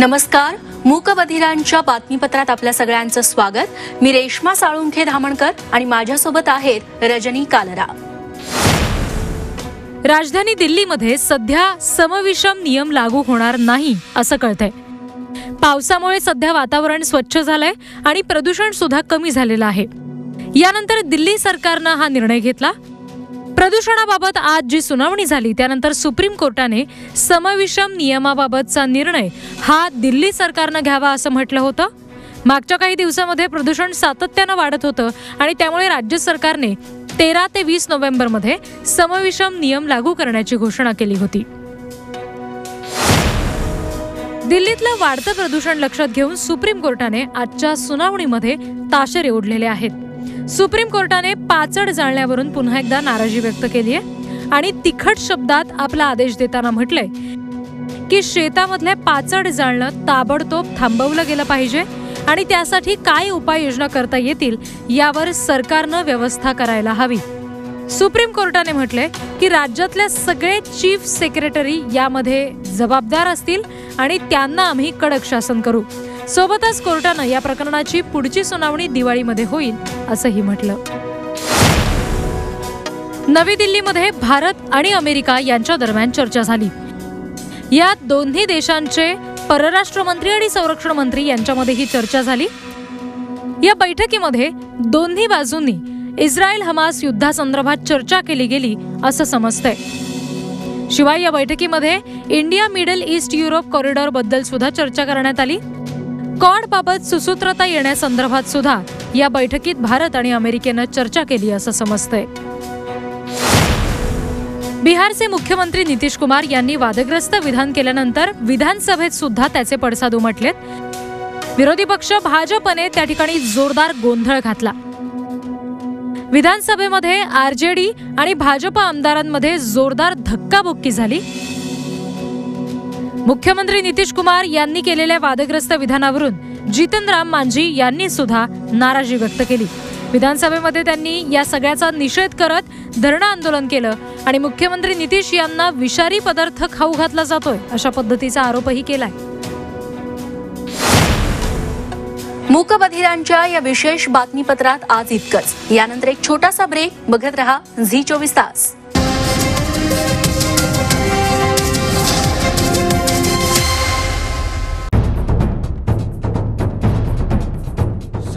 नमस्कार. मूकबधिरांच्या बातमीपत्रात आपल्या सगळ्यांचं स्वागत. मी रेश्मा साळुंखे धामणकर आणि माझ्यासोबत आहेत रजनी कालरा. राजधानी दिल्लीमध्ये सध्या समविषम नियम लागू होणार नाही असं कळतंय. पावसामुळे सध्या वातावरण स्वच्छ झालंय आणि प्रदूषण सुद्धा कमी झालेलं आहे. यानंतर दिल्ली सरकारनं हा निर्णय घेतला. प्रदूषणाबाबत आज जी सुनावणी झाली त्यानंतर सुप्रीम कोर्टाने समविषम नियमाबाबतचा निर्णय हा दिल्ली सरकारनं घ्यावा असं म्हटलं होतं. मागच्या काही दिवसामध्ये प्रदूषण सातत्यानं वाढत होतं आणि त्यामुळे राज्य सरकारने तेरा ते वीस नोव्हेंबरमध्ये समविषम नियम लागू करण्याची घोषणा केली होती. दिल्लीतलं वाढतं प्रदूषण लक्षात घेऊन सुप्रीम कोर्टाने आजच्या सुनावणीमध्ये ताशेरे ओढलेले आहेत. सुप्रीम कोर्टाने पाचड जाळण्यावरून पुन्हा एकदा नाराजी व्यक्त केली आहे आणि तिखट शब्दात आपला आदेश देताना म्हटलंय की शेतामधले पाचड जाळणं ताबडतोब थांबवलं गेलं पाहिजे आणि त्यासाठी काय उपाययोजना करता येतील यावर सरकारनं व्यवस्था करायला हवी. सुप्रीम कोर्टाने म्हटलंय की राज्यातल्या सगळे चीफ सेक्रेटरी यामध्ये जबाबदार असतील आणि त्यांना आम्ही कडक शासन करू. सोबतच कोर्टानं या प्रकरणाची पुढची सुनावणी दिवाळीमध्ये होईल असंही म्हटलं. नवी दिल्लीमध्ये भारत आणि अमेरिका यांच्या दरम्यान चर्चा झाली. यात दोन्ही देशांचे परराष्ट्र मंत्री आणि संरक्षण मंत्री यांच्यामध्ये ही चर्चा झाली. या बैठकीमध्ये दोन्ही बाजूंनी इस्रायल हमास युद्धासंदर्भात चर्चा केली गेली असं समजतंय. शिवाय या बैठकीमध्ये इंडिया मिडल ईस्ट युरोप कॉरिडॉरबद्दल सुद्धा चर्चा करण्यात आली. कॉडबाबत सुसूत्रता येण्यासंदर्भात सुद्धा या बैठकीत भारत आणि अमेरिकेनं चर्चा केली असं समजतंय. बिहारचे मुख्यमंत्री नितीश कुमार यांनी वादग्रस्त विधान केल्यानंतर विधानसभेत सुद्धा त्याचे पडसाद उमटलेत. विरोधी पक्ष भाजपने त्या ठिकाणी जोरदार गोंधळ घातला. विधानसभेमध्ये आरजेडी आणि भाजप आमदारांमध्ये जोरदार धक्काबुक्की झाली. मुख्यमंत्री नितीश कुमार यांनी केलेल्या वादग्रस्त विधानावरून जितन राम मांझी यांनी सुद्धा नाराजी व्यक्त केली. विधानसभेमध्ये त्यांनी या सगळ्याचा निषेध करत धरणं आंदोलन केलं आणि मुख्यमंत्री नितीश यांना विषारी पदार्थ खाऊ घातला जातोय अशा पद्धतीचा आरोपही केलाय. मूकबधिरांच्या या विशेष बातमीपत्रात आज इतकंच. यानंतर एक छोटासा ब्रेक बघत रहा झी चोवीस तास.